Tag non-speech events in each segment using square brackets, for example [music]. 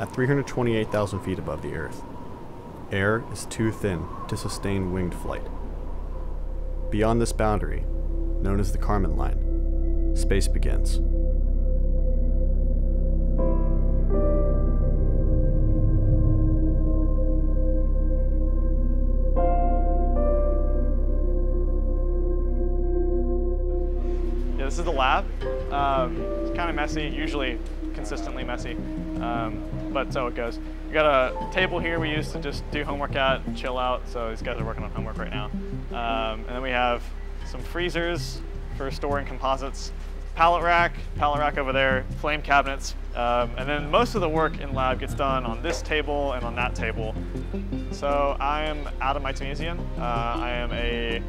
at 328,000 feet above the Earth. Air is too thin to sustain winged flight. Beyond this boundary, known as the Kármán line, space begins. Yeah, this is the lab. Um, it's kind of messy, usually consistently messy, um, but so it goes. We got a table here we used to just do homework at, and chill out, so these guys are working on homework right now. Um, and then we have some freezers for storing composites, pallet rack, pallet rack over there, flame cabinets, um, and then most of the work in lab gets done on this table and on that table. So I am out Adam Aitoumeziane. Uh, I am a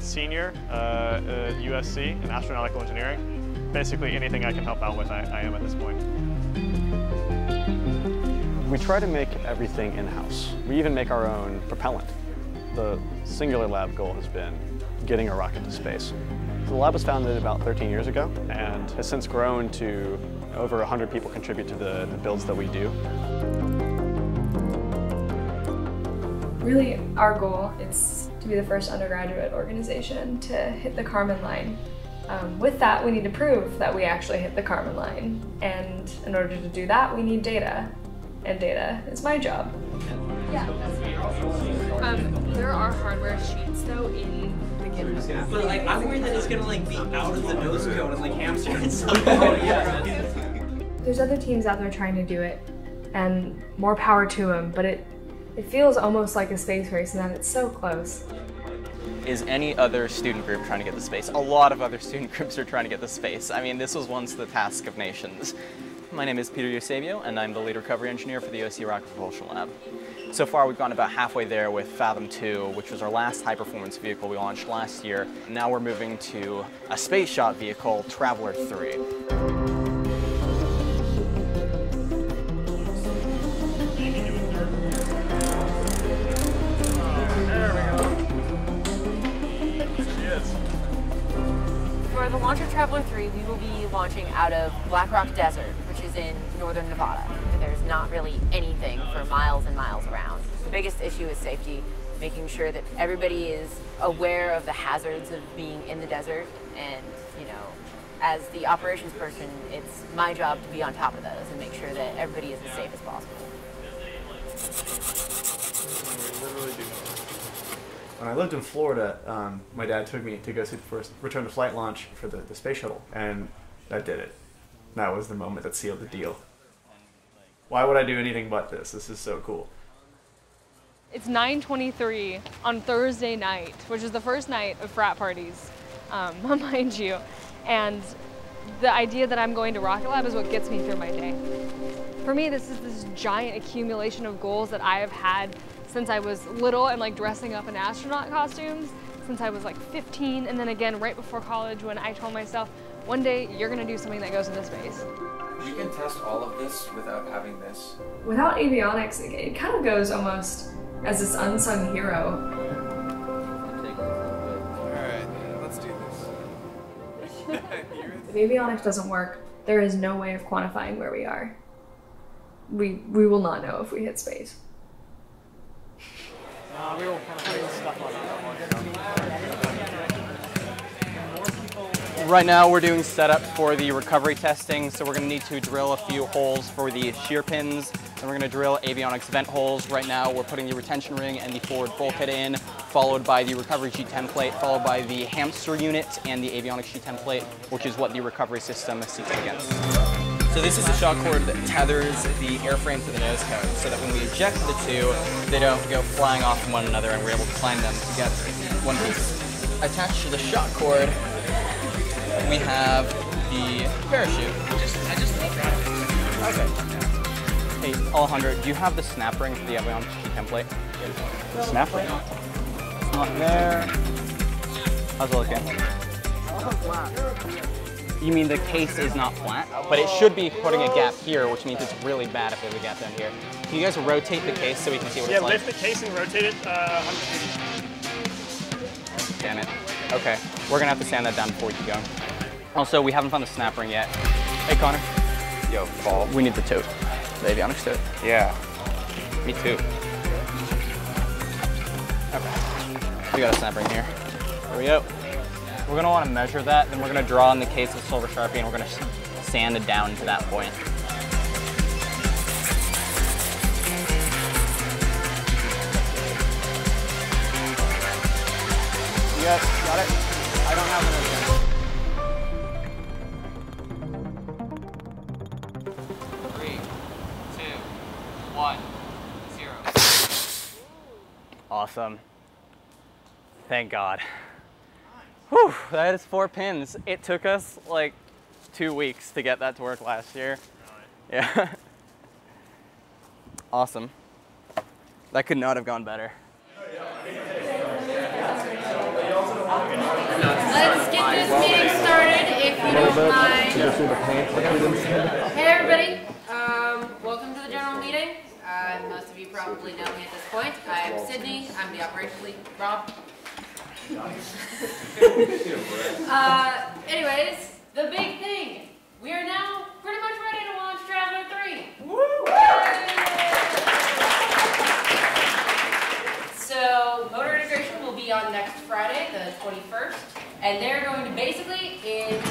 senior uh, at USC in astronautical engineering. Basically anything I can help out with, I, I am at this point. We try to make everything in-house. We even make our own propellant. The singular lab goal has been getting a rocket to space. The lab was founded about 13 years ago and has since grown to over 100 people contribute to the, the builds that we do. Really, our goal is to be the first undergraduate organization to hit the Kármán line. Um, with that, we need to prove that we actually hit the Kármán line. And in order to do that, we need data. And data is my job. Yeah. Um, there are hardware sheets though in the GitHub. But like, I'm worried that it's gonna like be out of the nose cone and like hamster itself. [laughs] There's other teams out there trying to do it, and more power to them, but it, it feels almost like a space race in that it's so close. is any other student group trying to get the space. A lot of other student [laughs] groups are trying to get the space. I mean, this was once the task of nations. My name is Peter Eusebio, and I'm the lead recovery engineer for the USC Rocket Propulsion Lab. So far, we've gone about halfway there with Fathom 2, which was our last high-performance vehicle we launched last year. Now we're moving to a space shot vehicle, Traveler 3. For the launch of Traveler 3, we will be launching out of Black Rock Desert, is in northern Nevada. There's not really anything for miles and miles around. The biggest issue is safety, making sure that everybody is aware of the hazards of being in the desert and, you know, as the operations person, it's my job to be on top of those and make sure that everybody is as safe as possible. When I lived in Florida, um, my dad took me to go see the first return to flight launch for the, the space shuttle, and that did it. That was the moment that sealed the deal. Why would I do anything but this? This is so cool. It's 9:23 on Thursday night, which is the first night of frat parties, um, [laughs] mind you, and the idea that I'm going to Rocket Lab is what gets me through my day. For me, this is this giant accumulation of goals that I have had since I was little and like dressing up in astronaut costumes since I was like 15, and then again right before college when I told myself, one day you're gonna do something that goes into space. You can test all of this without having this. Without avionics, it, it kind of goes almost as this unsung hero. Alright, let's do this. If avionics doesn't work, there is no way of quantifying where we are. We, we will not know if we hit space. Uh, we were kind of stuff on that Right now we're doing setup for the recovery testing, so we're going to need to drill a few holes for the shear pins, and we're going to drill avionics vent holes. Right now we're putting the retention ring and the forward bulkhead in, followed by the recovery sheet template, followed by the hamster unit and the avionics sheet template, which is what the recovery system seats against. So this is the shock cord that tethers the airframe to the nose cone, so that when we eject the two, they don't go flying off from one another and we're able to climb them together one piece. Attached to the shock cord, we have the parachute. Okay. Hey, Alejandro, do you have the snap ring for the avionics sheet template? Snap ring? It's not there. How's it looking? You mean the case is not flat? But it should be putting a gap here, which means it's really bad if there's a gap down here. Can you guys rotate the case so we can see what Yeah, it's like? Yeah, lift the case and rotate it uh, 180. Damn it. Okay, we're gonna have to sand that down before we keep going. Also, we haven't found the snap ring yet. Hey, Connor. Yo, Paul. We need the tote. the avionics to it? Yeah. Me too. Okay. We got a snap ring here. There we go. We're gonna wanna measure that, then we're gonna draw in the case with silver sharpie and we're gonna sand it down to that point. Yes, got it? I don't have it Awesome. Thank God. Whew, that is four pins. It took us like two weeks to get that to work last year. Yeah. [laughs] awesome. That could not have gone better. Let's get this meeting started if you don't mind. Hey everybody, um, welcome to the general meeting. Uh, most of you probably know me at this point. I am Sidney, I'm the operations lead, Rob. [laughs] uh, anyways, the big thing. We are now pretty much ready to launch Traveler 3. Woo! So, motor integration will be on next Friday, the 21st, and they're going to basically, in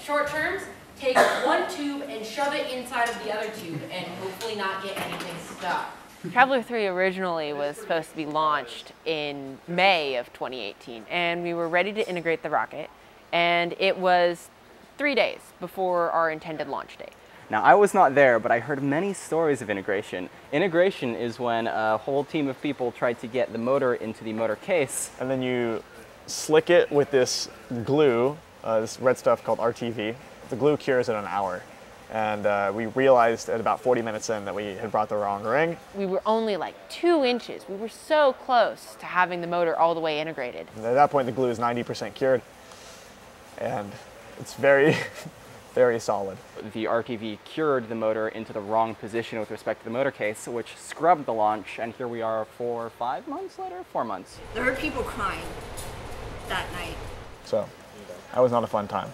short terms, take one tube and shove it inside of the other tube and hopefully not get anything stuck. Traveler 3 originally was supposed to be launched in May of 2018, and we were ready to integrate the rocket, and it was three days before our intended launch date. Now, I was not there, but I heard many stories of integration. Integration is when a whole team of people tried to get the motor into the motor case. And then you slick it with this glue, uh, this red stuff called RTV. The glue cures in an hour. And uh, we realized at about 40 minutes in that we had brought the wrong ring. We were only like two inches. We were so close to having the motor all the way integrated. And at that point, the glue is 90% cured. And it's very, [laughs] very solid. The RTV cured the motor into the wrong position with respect to the motor case, which scrubbed the launch, and here we are four, five months later? Four months. There were people crying that night. So that was not a fun time.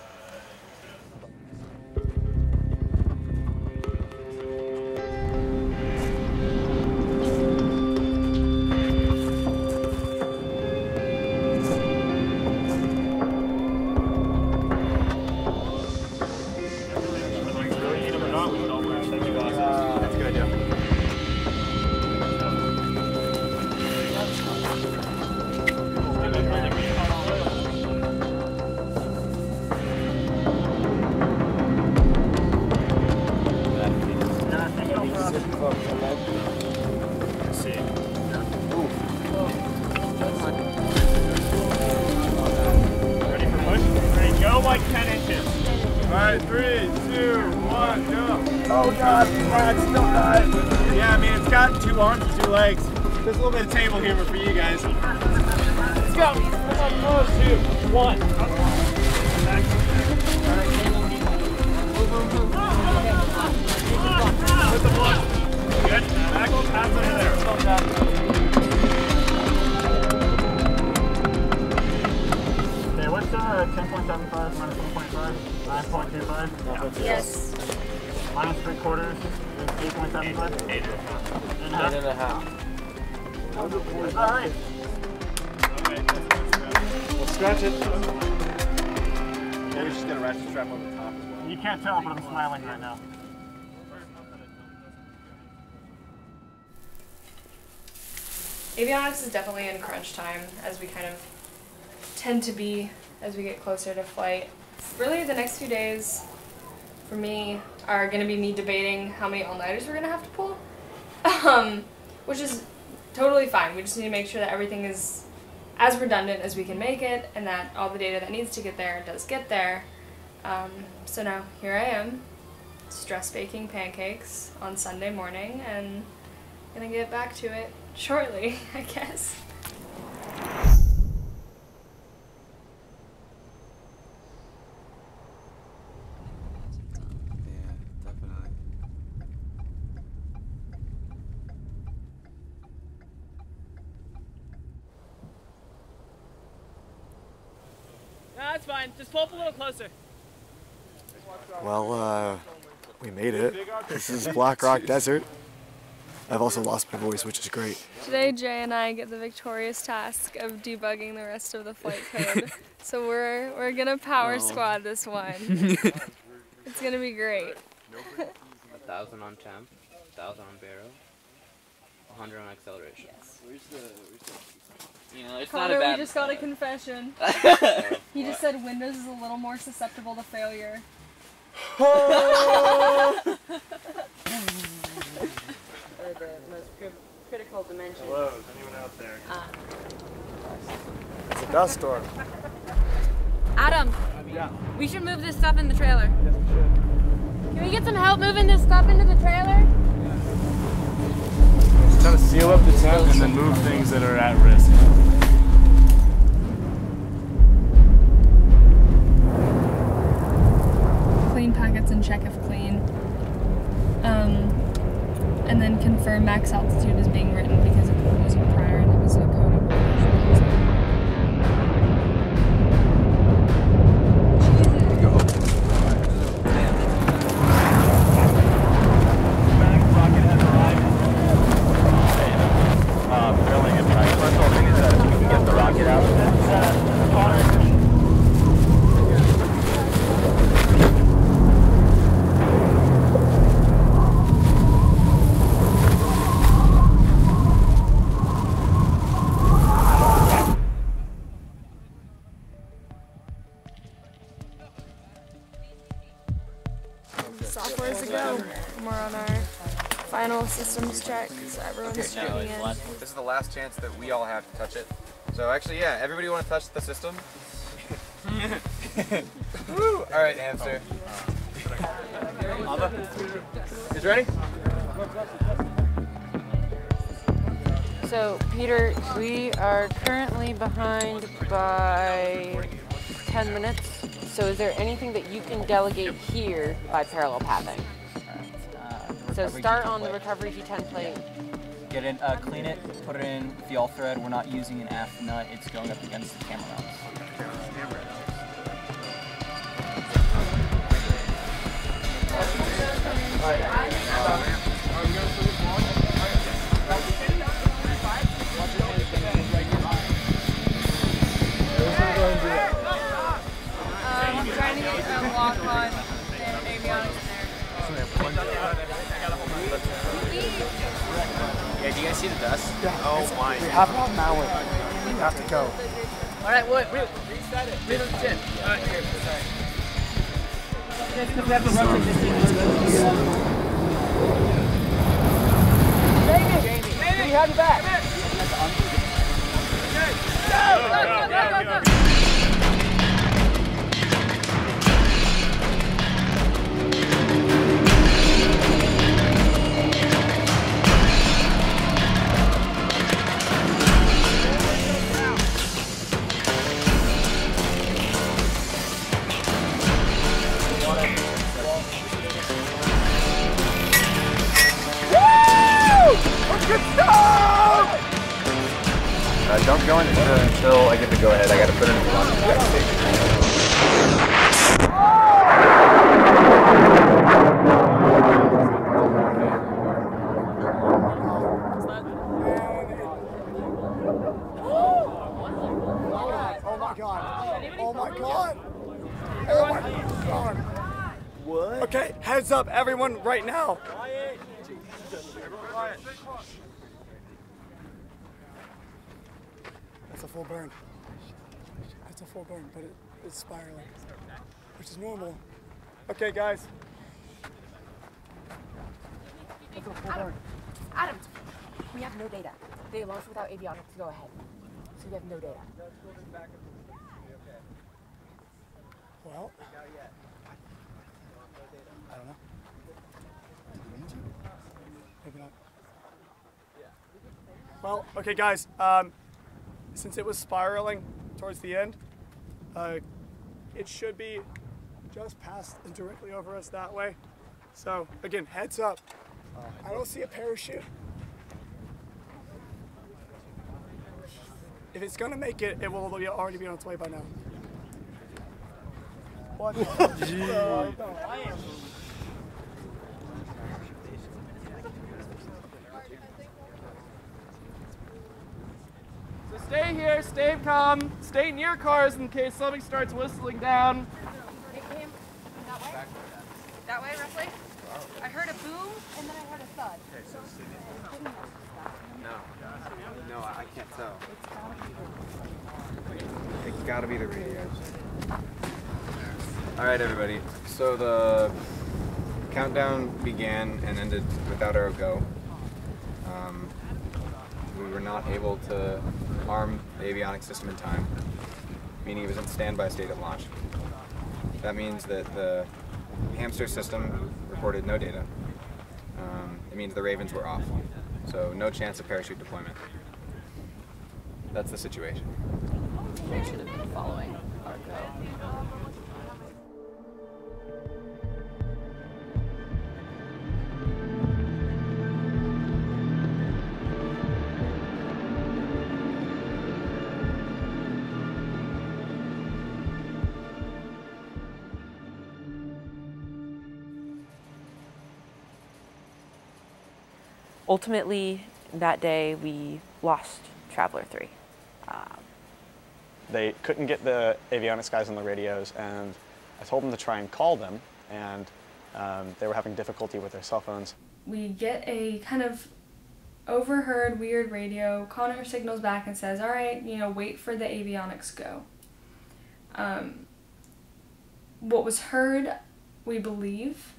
Oh God, Brad's still not. Yeah, I mean, it's got two arms and two legs. There's a little bit of table humor for you guys. Let's go. Come on, close, two, one. With the block. Good. Back on, pass under there. Okay, what's uh, 10.75 minus 1.5? 9.25? Yes. Minus three quarters is 8.75? Eight and a half. Eight and a half. All right. Let's scratch it. Maybe just get a ratchet strap on the top as well. You can't tell, but I'm smiling right now. Avionics is definitely in crunch time, as we kind of tend to be as we get closer to flight. Really, the next few days for me are going to be me debating how many all-nighters we're going to have to pull, um, which is totally fine. We just need to make sure that everything is as redundant as we can make it, and that all the data that needs to get there does get there. Um, so now here I am, stress baking pancakes on Sunday morning, and gonna get back to it shortly, [laughs] I guess. No, that's fine. Just pull up a little closer. Well, uh, We made it. This is Black Rock Desert. I've also lost my voice, which is great. Today, Jay and I get the victorious task of debugging the rest of the flight code. [laughs] so we're we're gonna power Oh. squad this one. [laughs] it's gonna be great. A thousand on temp, a thousand on barrel, a hundred on acceleration. Where's the, where's the, you know, it's Connor, not a bad. we just got a [laughs] confession. he just said Windows is a little more susceptible to failure. Or the most cri- critical dimension. Hello, is anyone out there? Uh, It's a dust storm. Adam, Yeah. we should move this stuff in the trailer. Yes, we should. Can we get some help moving this stuff into the trailer? To seal up the tent and then move things that are at risk. Clean packets and check if clean. Um, and then confirm max altitude is being written because it was a system? [laughs] Woo! All right, hamster. Is ready? So, Peter, we are currently behind by 10 minutes. So, is there anything that you can delegate here by parallel pathing? So, start on the recovery G10 plate. Get it, uh, clean it, put it in the all thread. We're not using an aft nut. It's going up against the camera mounts. Um, I'm Yeah, do you guys see the dust? Oh my. We have one now. We have to go. All right, wait, wait. Reset it. Reset it. All right, here. Sorry. Jamie, we have you back. Go, go, go, go, go. Uh, don't go in until I get the go ahead. I gotta put it in the station. Oh my god. Oh my god. Oh my god. What? Okay, heads up, everyone, right now. That's a full burn. That's a full burn, but it, it's spiraling, which is normal. Okay, guys. That's a full burn. Adam, we have no data. They launched without avionics to go ahead. So we have no data. Well, I don't know. Maybe not. Well, okay, guys. Um, since it was spiraling towards the end, uh, it should be just past and directly over us that way. So again, heads up. I don't see a parachute. If it's gonna make it, it will already be on its way by now. What? [laughs] Gee. Uh, here, stay calm, stay near cars in case something starts whistling down. That way, That way, roughly? I heard a boom and then I heard a thud. No. No, I can't tell. It's gotta be the radios. Alright, everybody. So the countdown began and ended without our go. We were not able to arm the avionics system in time, meaning it was in standby state at launch. That means that the hamster system reported no data. Um, it means the Ravens were off, so no chance of parachute deployment. That's the situation. They should have been following Ultimately, that day we lost Traveler 3. They couldn't get the avionics guys on the radios, and I told them to try and call them, and um, they were having difficulty with their cell phones. we get a kind of overheard weird radio. Connor signals back and says, "All right, you know, wait for the avionics go." Um, what was heard, we believe,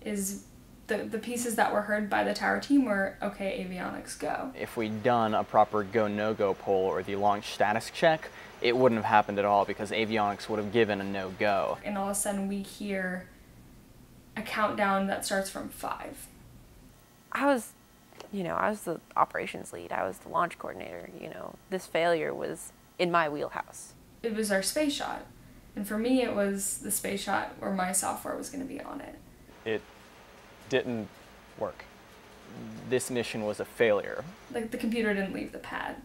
is the the pieces that were heard by the tower team were, "Okay, avionics go." If we'd done a proper go no go poll or the launch status check, it wouldn't have happened at all because avionics would have given a no go. And all of a sudden, we hear a countdown that starts from five. I was, you know, I was the operations lead. I was the launch coordinator. You know, this failure was in my wheelhouse. It was our space shot, and for me, it was the space shot where my software was going to be on it. It didn't work. This mission was a failure. Like the computer didn't leave the pad.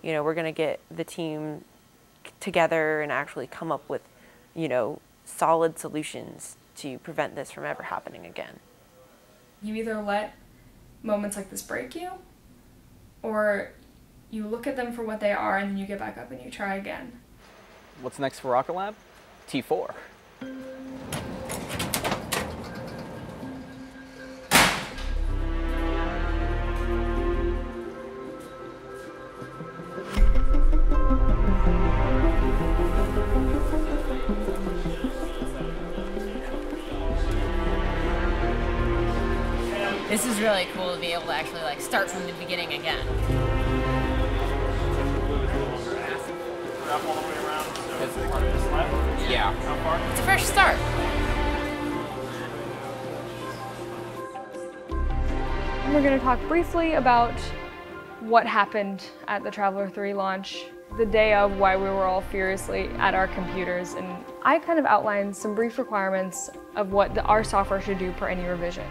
You know, we're going to get the team together and actually come up with, you know, solid solutions to prevent this from ever happening again. You either let moments like this break you, or you look at them for what they are and then you get back up and you try again. What's next for Rocket Lab? T4. Is to be able to actually like start from the beginning again. Yeah. It's a fresh start. And we're going to talk briefly about what happened at the Traveler 3 launch, the day of why we were all furiously at our computers, and I kind of outlined some brief requirements of what the, our software should do per any revision.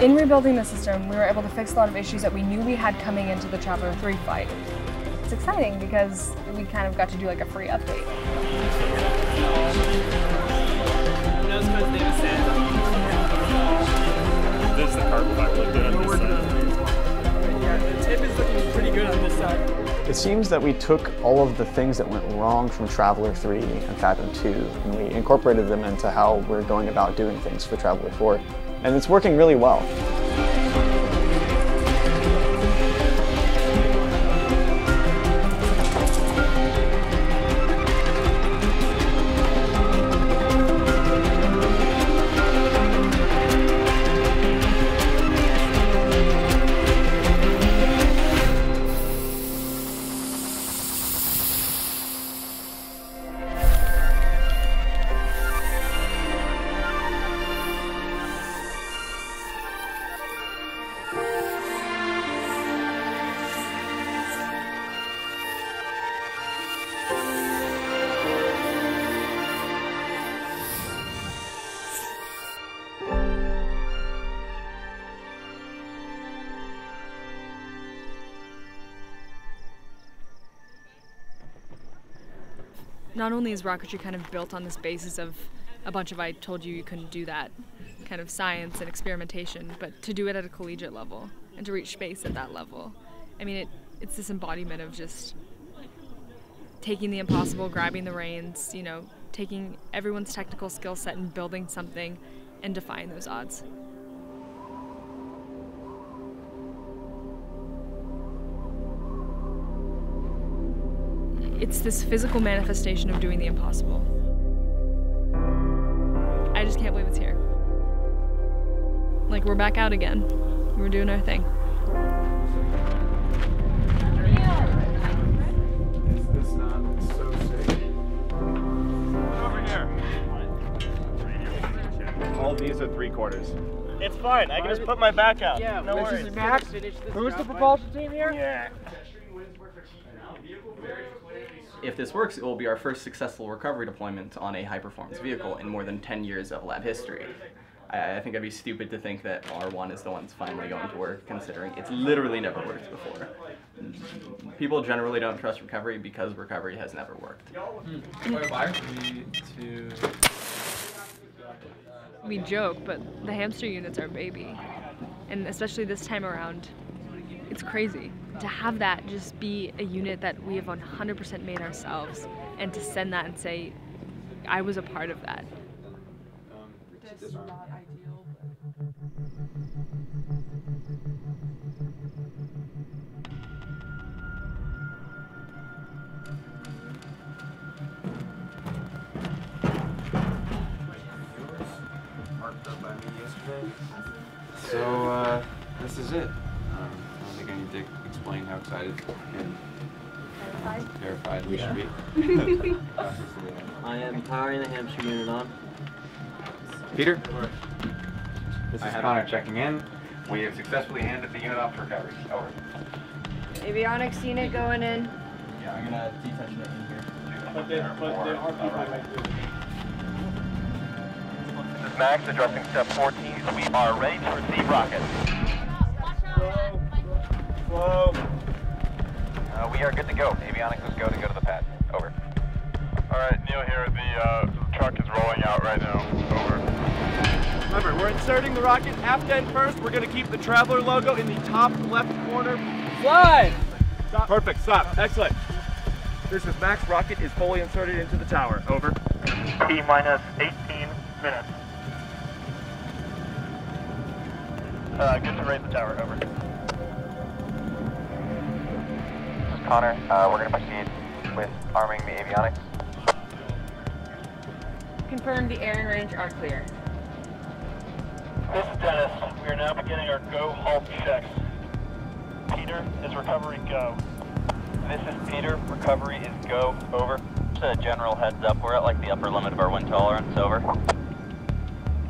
In rebuilding the system, we were able to fix a lot of issues that we knew we had coming into the Traveler 3 flight. It's exciting because we kind of got to do like a free update. This is the carbon fiber look good on this side. Yeah, the tip is looking pretty good on this side. It seems that we took all of the things that went wrong from Traveler 3 and Fathom 2 and we incorporated them into how we're going about doing things for Traveler 4. And it's working really well. Not only is rocketry kind of built on this basis of a bunch of I told you you couldn't do that kind of science and experimentation, but to do it at a collegiate level and to reach space at that level. I mean, it, it's this embodiment of just taking the impossible, grabbing the reins, you know, taking everyone's technical skill set and building something and defying those odds. It's this physical manifestation of doing the impossible. I just can't believe it's here. Like, we're back out again. We're doing our thing. It's not so safe. Over here. All these are three quarters. It's fine. I can just put my back out. Yeah, no this worries. is Max. Who's the propulsion team here? Yeah. If this works, it will be our first successful recovery deployment on a high performance vehicle in more than 10 years of lab history. I, I think I'd be stupid to think that R1 is the one that's finally going to work, considering it's literally never worked before. People generally don't trust recovery because recovery has never worked. Hmm. We joke, but the hamster unit's our baby. And especially this time around, it's crazy. To have that just be a unit that we have 100% made ourselves and to send that and say, I was a part of that. By me. So, uh, this is it. I don't think I need to explain how excited and terrified we should be. [laughs] I am powering the hamster unit on. Peter? This is Connor checking in. We have successfully handed the unit off to recovery. Oh, Over. Avionics unit going in. Yeah, I'm gonna detention it in here. But the, but the RP might This is Max addressing step 14. We are ready to receive rockets. Whoa. Uh, we are good to go. Avionics is go to go to the pad. Over. All right, Neil here. The uh, truck is rolling out right now. Over. Remember, we're inserting the rocket aft end first. We're going to keep the Traveler logo in the top left corner. Slide! Stop. Perfect, stop. Excellent. This is Max. Rocket is fully inserted into the tower. Over. T minus 18 minutes. Uh, good to raise the tower. Over. Connor. Uh, we're going to proceed with arming the avionics. Confirm the air and range are clear. This is Dennis. We are now beginning our go halt checks. Peter, is recovery go? This is Peter. Recovery is go. Over. Just a general heads up. We're at like the upper limit of our wind tolerance. Over.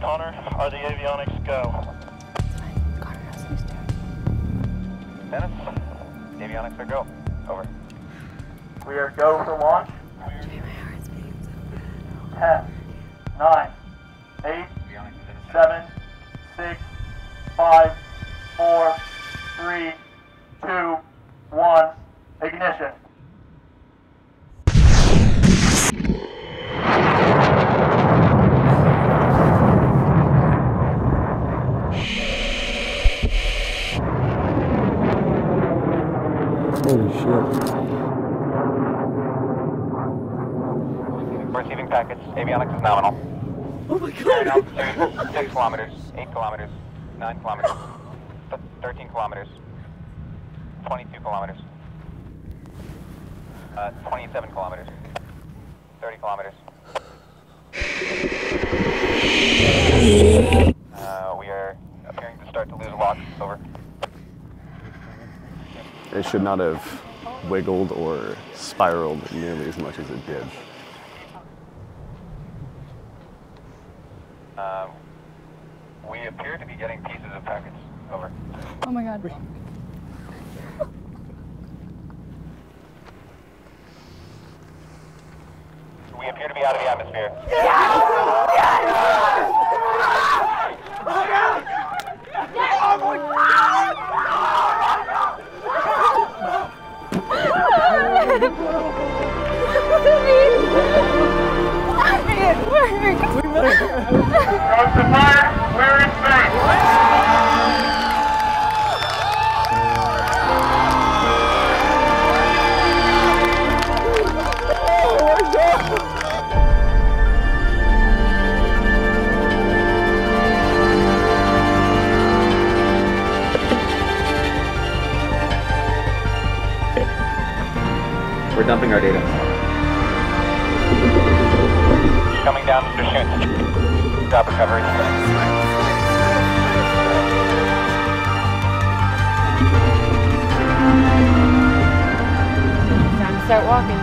Connor, are the avionics go? Dennis, avionics are go. Over. We are go for launch. Ten, nine, eight, seven, six, five, four, three, two, one. Ignition. Holy shit. Receiving packets. Avionics is nominal. Oh my Carrying altitude, 6 kilometers, 8 kilometers, 9 kilometers, th- 13 kilometers, 22 kilometers, uh, 27 kilometers, 30 kilometers. Uh, we are appearing to start to lose lock. Over. It should not have wiggled or spiraled nearly as much as it did. Um, we appear to be getting pieces of packets. Over. Oh my god. We appear to be out of the atmosphere. Oh Fire, where is? We're dumping our data. Coming down, Mr. Shoots. Drop recovery. Time to start walking.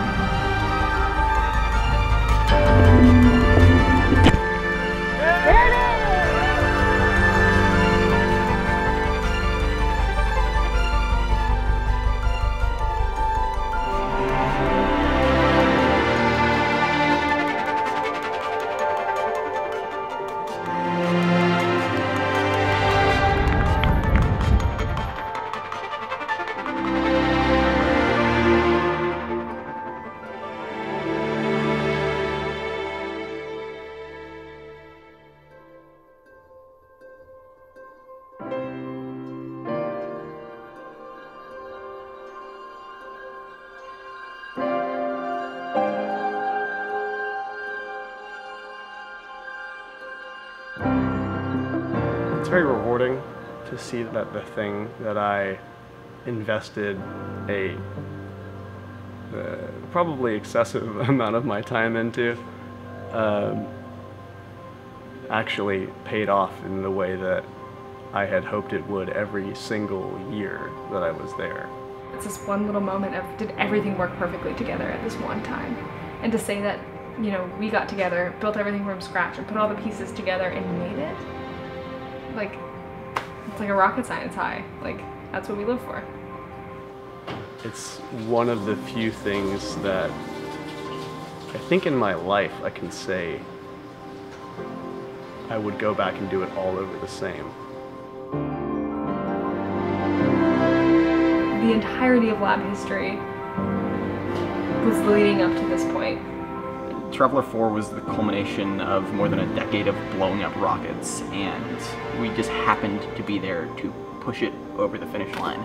Very rewarding to see that the thing that I invested a uh, probably excessive [laughs] amount of my time into um, actually paid off in the way that I had hoped it would every single year that I was there. It's this one little moment of did everything work perfectly together at this one time? And to say that, you know, we got together, built everything from scratch, and put all the pieces together and made it, like, it's like a rocket science high. Like, that's what we live for. It's one of the few things that I think in my life I can say I would go back and do it all over the same. The entirety of lab history was leading up to this point. Traveler 4 was the culmination of more than a decade of blowing up rockets, and we just happened to be there to push it over the finish line.